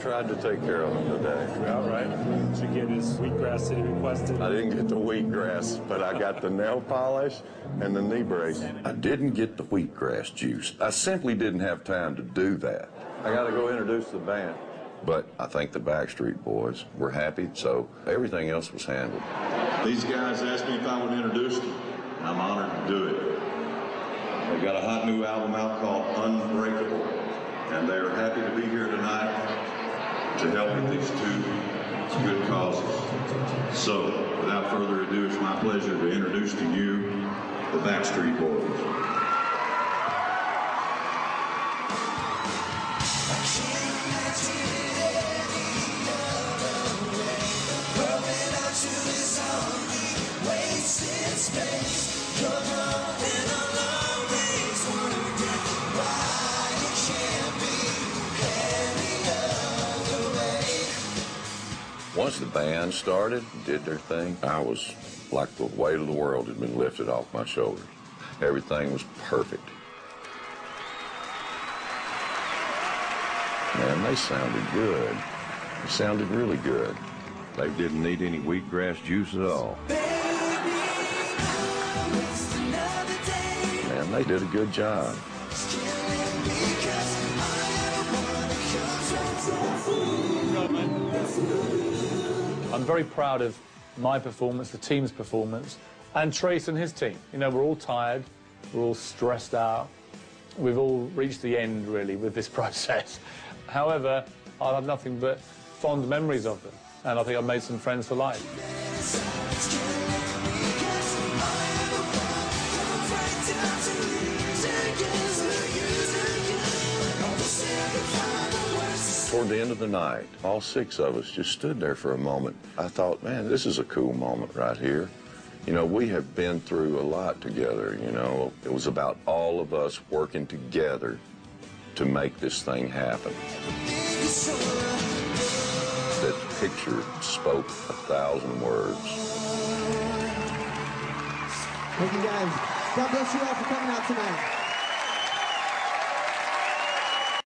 Tried to take care of him today. All right. Did you get his wheatgrass that he requested? I didn't get the wheatgrass, but I got the nail polish and the knee brace. I didn't get the wheatgrass juice. I simply didn't have time to do that. I got to go introduce the band. But I think the Backstreet Boys were happy, so everything else was handled. These guys asked me if I would introduce them, and I'm honored to do it. They've got a hot new album out called Unbreakable, help with these two good causes. So, without further ado, it's my pleasure to introduce to you the Backstreet Boys. Once the band started, did their thing, I was like the weight of the world had been lifted off my shoulders. Everything was perfect. Man, they sounded good. They sounded really good. They didn't need any wheatgrass juice at all. Man, they did a good job. I'm very proud of my performance, the team's performance, and Trace and his team. You know, we're all tired, we're all stressed out. We've all reached the end, really, with this process. However, I'll have nothing but fond memories of them, and I think I've made some friends for life. Toward the end of the night, all six of us just stood there for a moment. I thought, man, this is a cool moment right here. You know, we have been through a lot together, you know. It was about all of us working together to make this thing happen. That picture spoke a thousand words. Thank you guys. God bless you all for coming out tonight.